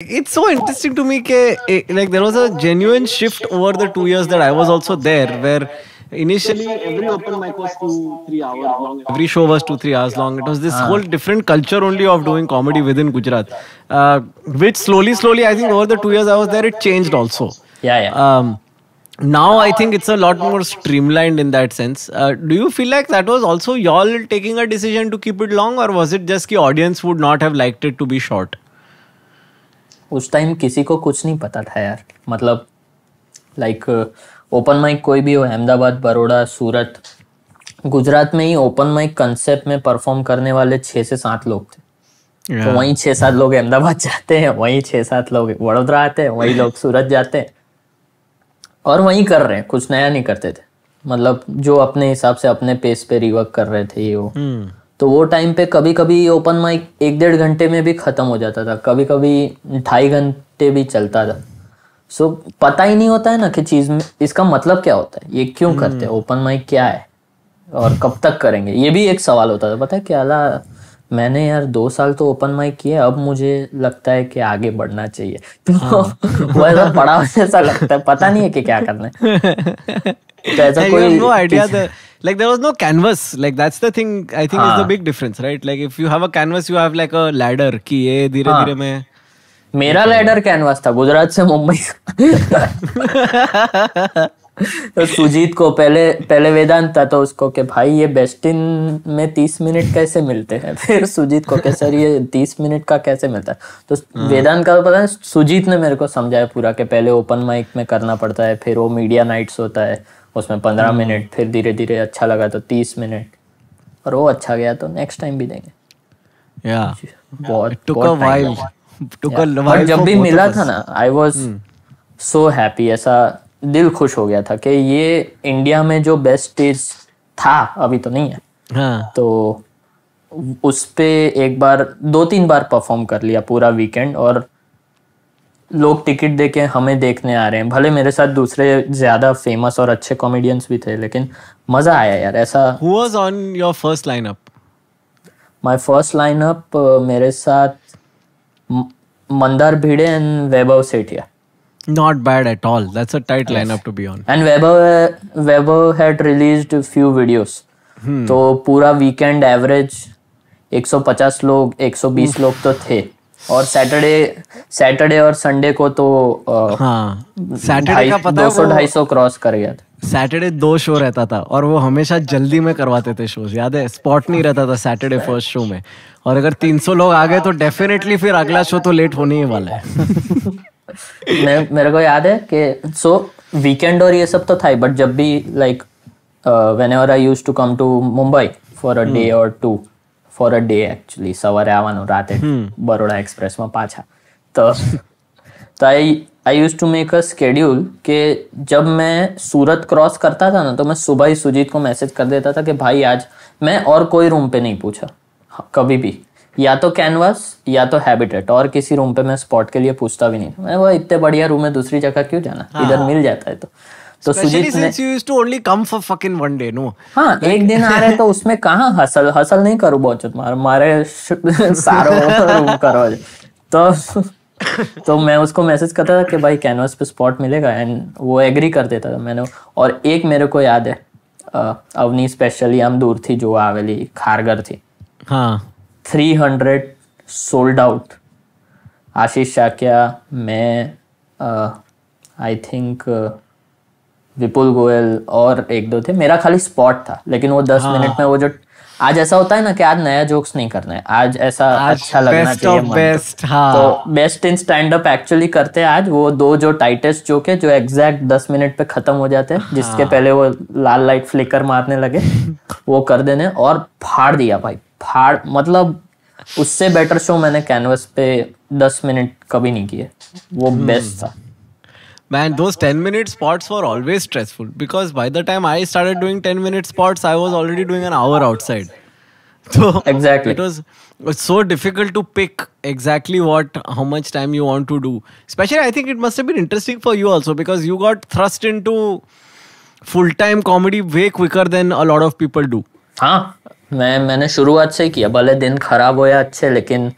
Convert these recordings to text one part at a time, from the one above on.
it's so interesting to me ke, eh, like there was a genuine shift over the two years that I was also there where initially every open mic was two three hours long. Every show was two three hours long. It was this whole different culture only of doing comedy within gujarat. Uh, which slowly slowly i think over the two years i was there it changed also. Yeah, yeah. um, now i think it's a lot more streamlined in that sense. Uh, do you feel like that was also y'all taking a decision to keep it long or was it just the audience would not have liked it to be short उस time किसी को कुछ नहीं पता था यार। मतलब like open mic कोई भी हो अहमदाबाद बड़ोड़ा सूरत गुजरात में ही ओपन माइक कंसेप्ट में परफॉर्म करने वाले छः से सात लोग थे। तो वहीं छः सात लोग अहमदाबाद जाते हैं वहीं छः सात लोग वडोदरा आते हैं वही लोग सूरत जाते हैं। और वहीं कर रहे हैं कुछ नया नहीं करते थे। मतलब जो अपने हिसाब से अपने पेस पे रिवर्क कर रहे थे ये वो। Hmm. तो वो टाइम पे कभी कभी ओपन माइक एक डेढ़ घंटे में भी खत्म हो जाता था। कभी कभी ढाई घंटे भी चलता था। सो so, पता ही नहीं होता है ना कि चीज़ में इसका मतलब क्या होता है? ये क्यों करते हैं? ओपन माइक क्या है? और कब तक करेंगे? ये भी एक सवाल होता था। पता है क्या ला मैंने यार दो साल तो ओपन माइक किया अब मुझे लगता है कि आगे बढ़ना चाहिए। तो वो ऐसा पड़ा जैसा लगता है। पता नहीं है कि क्या करना है। तो ऐसा कोई the like there was no canvas. Like that's the thing i think is the हाँ. big difference right? Like if you have a canvas you have like a ladder कि ये धीरे हाँ. धीरे में मेरा लैडर कैनवास था गुजरात से मुंबई। तो सुजीत को पहले पहले वेदांत था तो उसको कि भाई ये बेस्टिन में तीस मिनट कैसे मिलते हैं? फिर सुजीत को कि सर ये तीस मिनट का कैसे मिलता है? तो वेदांत का तो पता है सुजीत ने मेरे को समझाया पूरा कि पहले ओपन माइक में करना पड़ता है फिर वो मीडिया नाइट्स होता है। उसमें पंद्रह मिनट फिर धीरे धीरे अच्छा लगा तो तीस मिनट। और वो अच्छा गया तो नेक्स्ट टाइम भी देंगे। बहुत जब भी मिला था ना आई वॉज़ सो हैप्पी ऐसा दिल खुश हो गया था कि ये इंडिया में जो बेस्ट स्टेज था अभी तो नहीं है। हाँ। तो उस पे एक बार दो तीन बार परफॉर्म कर लिया पूरा वीकेंड और लोग टिकट दे के हमें देखने आ रहे हैं। भले मेरे साथ दूसरे ज़्यादा फ़ेमस और अच्छे कॉमेडियंस भी थे लेकिन मज़ा आया यार ऐसा was on your first lineup? My first lineup मेरे साथ Mandar Bhide and Vaibhav Sethia. Not bad at all. That's a tight lineup to be on. And Vaibhav Vaibhav had released few videos तो पूरा weekend average 150 लोग 120 लोग तो थे। और Saturday Saturday और संडे को तो हाँ दो सौ ढाई सौ क्रॉस कर गया था। सैटरडे दो शो रहता था और वो हमेशा जल्दी में करवाते थे शोज़ याद है? स्पॉट नहीं रहता था सैटरडे फ़र्स्ट शो में। और अगर 300 लोग आ गए तो डेफिनेटली फिर अगला शो तो लेट होने ही वाला है। मेरे को याद है कि सो वीकेंड और ये सब तो था बट जब भी like whenever I use to come to Mumbai for a day और to four a day actually સવારે આવવાનું રાતે બરોડા એક્સપ્રેસમાં પાછા તો तो I I use to make a schedule कि जब मैं सूरत क्रॉस करता था ना तो मैं सुबह ही सुजीत को मैसेज कर देता था कि भाई आज मैं और कोई रूम पे नहीं पूछा हाँ, कभी भी या तो कैनवास या तो हैबिटेट और किसी रूम पे मैं स्पॉट के लिए पूछता भी नहीं था मैं वो इतने बढ़िया रूम है दूसरी जगह क्यों जाना इधर मिल जाता है तो तो सुजीत ने you used to only come for fucking one day, हाँ एक दिन आ रहे तो उसमें कहाँ हसल हसल नहीं करूँ बहुत मार मारे सारो करो। तो तो मैं उसको मैसेज करता था कि भाई कैनवास पे स्पॉट मिलेगा? एंड वो एग्री कर देता था मैंने। और एक मेरे को याद है अवनी स्पेशली हम दूर थी जो आवेली खारगर थी। हाँ। Three hundred sold out Ashish Shakya मैं आई थिंक विपुल गोयल और एक दो थे मेरा खाली स्पॉट था लेकिन वो दस मिनट में वो जो आज ऐसा होता है ना कि आज नया जोक्स नहीं करना है आज ऐसा आज अच्छा लगना best चाहिए best, हाँ। तो best in stand up actually करते हैं आज वो दो जो टाइटेस्ट जोक है जो एग्जैक्ट दस मिनट पे खत्म हो जाते हैं हाँ। जिसके हाँ। पहले वो लाल लाइट फ्लिकर मारने लगे वो कर देने और फाड़ दिया भाई फाड़ मतलब उससे बेटर शो मैंने कैनवस पे दस मिनट कभी नहीं किए वो हम्म। बेस्ट था Man, those 10 minute spots were always stressful because by the time I started doing 10 minute spots, I was already doing an hour outside. So Exactly. it was it was so difficult to pick exactly what how much time you want to do. Especially I think it must have been interesting for you also because you got thrust into full time comedy way quicker than a lot of people do. हाँ मैं मैंने शुरुआत से ही किया भले दिन खराब हो या अच्छे लेकिन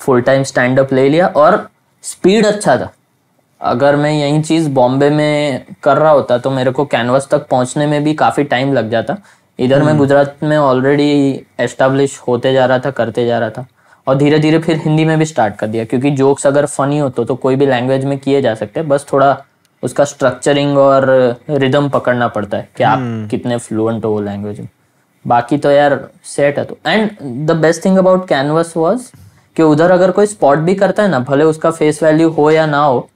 फुल टाइम स्टैंड अप ले लिया और स्पीड अच्छा था अगर मैं यही चीज़ बॉम्बे में कर रहा होता तो मेरे को कैनवस तक पहुँचने में भी काफ़ी टाइम लग जाता। इधर मैं गुजरात में ऑलरेडी एस्टेब्लिश होते जा रहा था करते जा रहा था। और धीरे धीरे फिर हिंदी में भी स्टार्ट कर दिया क्योंकि जोक्स अगर फनी हो तो, तो कोई भी लैंग्वेज में किए जा सकते हैं। बस थोड़ा उसका स्ट्रक्चरिंग और रिदम पकड़ना पड़ता है कि आप कितने फ्लुएंट हो वो लैंग्वेज में। बाकी तो यार सेट है तो। And the best thing about Canvas was कि उधर अगर कोई स्पॉट भी करता है ना भले उसका फेस वैल्यू हो या ना हो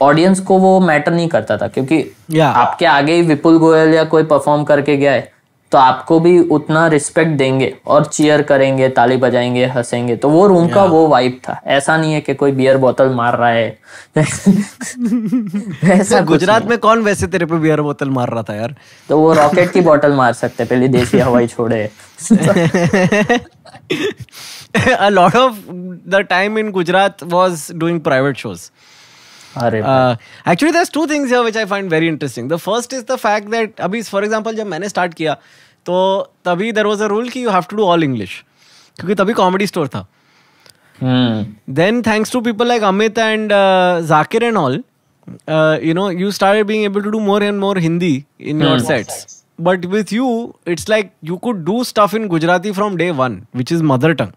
ऑडियंस को वो मैटर नहीं करता था क्योंकि Yeah. आपके आगे ही विपुल गोयल या कोई परफॉर्म करके गया है तो आपको भी उतना रिस्पेक्ट देंगे और चीयर करेंगे ताली बजाएँगे हंसेंगे तो वो रूम yeah. का वो वाइब था ऐसा नहीं है कि कोई बियर बोतल मार रहा है ऐसा कुछ गुजरात में कौन वैसे तेरे पे बियर बोतल मार रहा था यार तो वो रॉकेट की बोतल मार सकते पहले देसी हवाई छोड़े a lot of the time in Gujarat was doing private shows. Actually there's two things which I find very interesting the first is the fact that अभी फॉर एग्ज़ाम्पल जब मैंने स्टार्ट किया तो तभी देर वॉज़ अ रूल की you have to do all English क्योंकि तभी comedy store था. Then thanks to people like Amit and Zakir and all you know you start being able to do more and more Hindi in your sets but with you it's like you could do stuff in Gujarati from day one which is mother tongue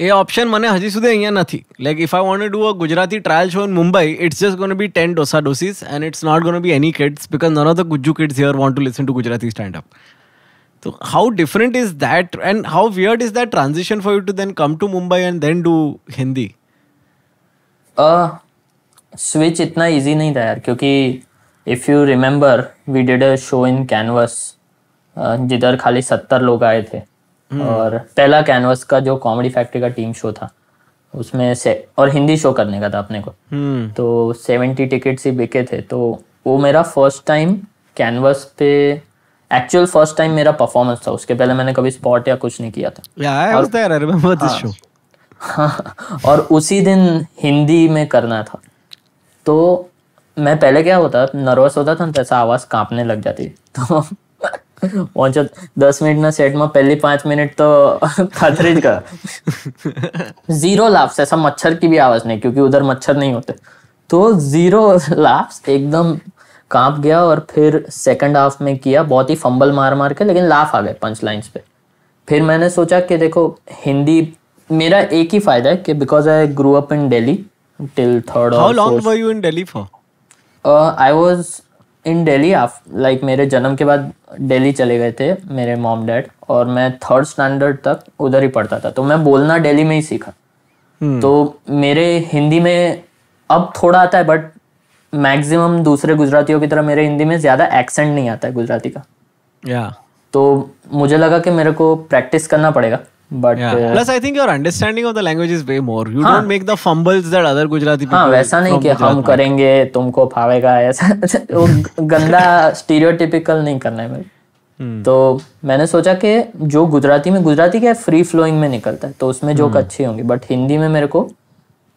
A option મને હજી સુધી અહીંયા નથી like if I want do a Gujarati trial show in Mumbai it's just gonna be ten dosa dosis and it's not gonna be any kids because none of the Gujju kids here want to listen to Gujarati stand up તો how different is that and how weird is that transition for you to then come to Mumbai and then do Hindi switch इतना easy नहीं था यार क्योंकि if you remember we did a show in Canvas जिधर खाली सत्तर लोग आए थे और पहला कैनवस का जो कॉमेडी फैक्ट्री का टीम शो था उसमें से और हिंदी शो करने का था अपने को। हम्म। तो सेवेंटी टिकट्स ही बिके थे तो वो मेरा फ़र्स्ट टाइम कैनवस पे एक्चुअल फ़र्स्ट टाइम मेरा परफॉर्मेंस था उसके पहले मैंने कभी स्पॉट या कुछ नहीं किया था। शो और उसी दिन हिंदी में करना था। तो मैं पहले क्या होता नर्वस होता था तो ऐसा आवाज़ कांपने लग जाती। तो पहुंचो दस मिनट ना सेट में पहली पाँच मिनट तो खतरे का। ज़ीरो लाफ्स ऐसा मच्छर की भी आवाज़ नहीं क्योंकि उधर मच्छर नहीं होते। तो ज़ीरो लाफ्स एकदम काँप गया और फिर सेकंड हाफ़ में किया बहुत ही फंबल मार मार के लेकिन लाफ आ गए पंच लाइन्स पे। फिर मैंने सोचा कि देखो हिंदी मेरा एक ही फ़ायदा है कि because I grow up in Delhi till third how long were you in Delhi for I was in Delhi like मेरे जन्म के बाद दिल्ली चले गए थे मेरे मॉम डैड और मैं थर्ड स्टैंडर्ड तक उधर ही पढ़ता था। तो मैं बोलना दिल्ली में ही सीखा। तो मेरे हिंदी में अब थोड़ा आता है बट मैक्सिमम दूसरे गुजरातियों की तरह मेरे हिंदी में ज़्यादा एक्सेंट नहीं आता है गुजराती का। या तो मुझे लगा कि मेरे को प्रैक्टिस करना पड़ेगा। But. Plus, I think your understanding of the language is way more. You don't make the fumbles that other Gujarati people. हाँ वैसा नहीं कि हम करेंगे तुमको फावेगा ऐसा। वो गंदा स्टीरियोटिपिकल नहीं करना है मेरे तो मैंने सोचा कि जो गुजराती में गुजराती क्या फ्री फ्लोइंग में निकलता है तो उसमें जोक अच्छी होंगी। बट हिंदी में मेरे को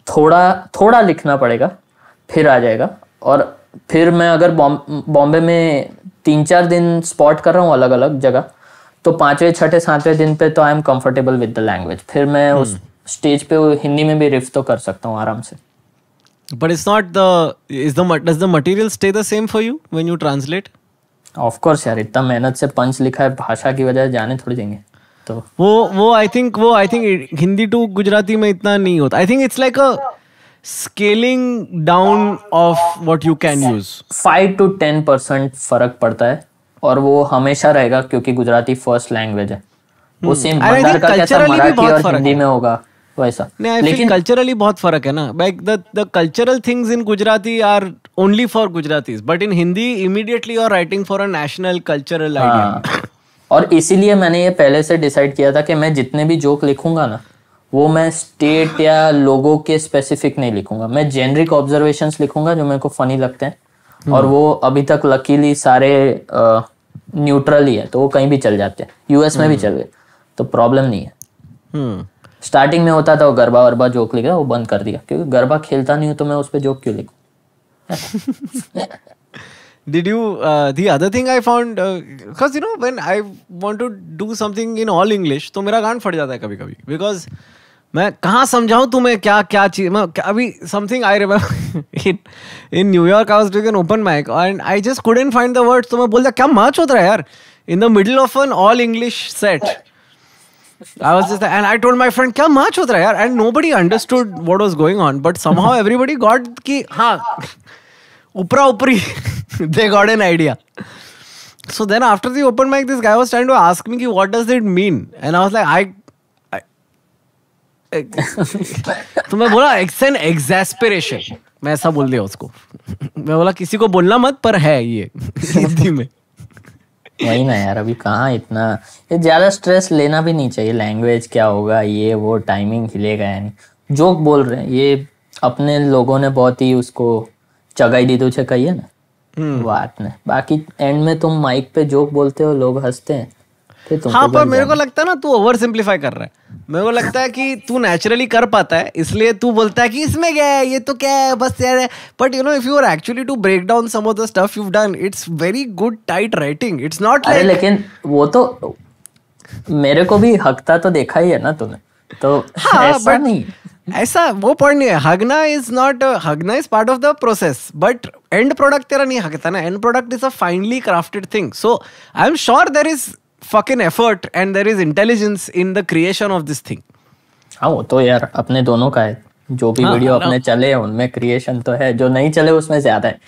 थोड़ा थोड़ा लिखना पड़ेगा फिर आ जाएगा। और फिर मैं अगर बॉम्बे में तीन चार दिन स्पॉट कर रहा हूँ अलग अलग जगह तो पाँचवें छठे सातवें दिन पे तो I am comfortable with the language फिर मैं उस स्टेज पे हिंदी में भी रिफ तो कर सकता हूँ आराम से। But it's not the. Is the ma- does the material stay the same for you when you translate? Of course यार इतना मेहनत से पंच लिखा है भाषा की वजह से जाने थोड़ी देंगे तो। वो वो आई थिंक वो I think Hindi to Gujarati में इतना नहीं होता। I think it's like a scaling down of what you can use five to ten percent फ़र्क पड़ता है। और वो हमेशा रहेगा क्योंकि गुजराती फ़र्स्ट लैंग्वेज है। वो सेम And बंगाल का कैसा मराठी और हिंदी में होगा वैसा। फील कल्चरली बहुत फ़र्क है ना। Like the the cultural things in Gujarati are only for Gujaratis but in Hindi immediately are writing for a national cultural idea. और इसीलिए मैंने ये पहले से डिसाइड किया था कि मैं जितने भी जोक लिखूँगा ना वो मैं स्टेट या लोगों के स्पेसिफिक नहीं लिखूँगा। मैं जेनरिक ऑब्जर्वेशंस लिखूँगा जो मेरे को फनी लगते हैं। और वो अभी तक लकीली सारे न्यूट्रल ही है तो वो कहीं भी चल जाते हैं। यूएस में भी चल गए तो प्रॉब्लम नहीं है। हम्म। स्टार्टिंग में होता था वो गरबा वरबा जोक लिखा वो बंद कर दिया क्योंकि गरबा खेलता नहीं हूँ तो मैं उस पर जोक क्यों लिखूं? Did you uh, the other thing i found because you know when i want to do something in all english तो मेरा गान फट जाता है कभी कभी because मैं कहाँ समझाऊं तुम्हें क्या क्या चीज़ मैं अभी something I remember in in New York I was doing open mic and I just couldn't find the words तो मैं बोल दिया क्या मच होता है यार in the middle of an all English set I was just and I told my friend क्या match होता है यार and nobody understood what was going on but somehow everybody got कि हाँ ऊपरा ऊपरी they got an idea so then after the open mic this guy was trying to ask me कि what does it mean and I was like I तो मैं बोला x N एग्जेस्पिरेशन मैं ऐसा बोल दिया उसको। मैं बोला किसी को बोलना मत पर है ये हिंदी में। वही ना यार अभी कहाँ इतना? ये ज़्यादा स्ट्रेस लेना भी नहीं चाहिए। लैंग्वेज क्या होगा? ये वो टाइमिंग हिलेगा या नहीं जोक बोल रहे हैं। ये अपने लोगों ने बहुत ही उसको चगाई दी तुझे कही है ना। बात ने। बाकी एंड में तुम माइक पे जोक बोलते हो लोग हँसते हैं। हाँ पर मेरे को लगता है ना तू ओवर सिंप्लीफाई कर रहा है। मेरे को लगता है कि तू नेचुरली कर पाता है इसलिए तू बोलता है कि इसमें क्या है ये तो क्या है बस यार। है but you know if you are actually to break down some of the stuff you done it's very good tight writing it's not like लेकिन वो तो मेरे को भी हकता तो देखा ही है ना तूने। तो हाँ, ऐसा नहीं। ऐसा वो पॉइंट नहीं है। हगना is not हगना is part of the process but end product तेरा नहीं हकता ना। End product is a finely crafted thing so I am sure there is fucking effort and there is intelligence in the creation of this thing. हाँ वो तो यार अपने दोनों का है जो भी हाँ, वीडियो अपने चले उनमें क्रिएशन तो है जो नहीं चले उसमें ज़्यादा है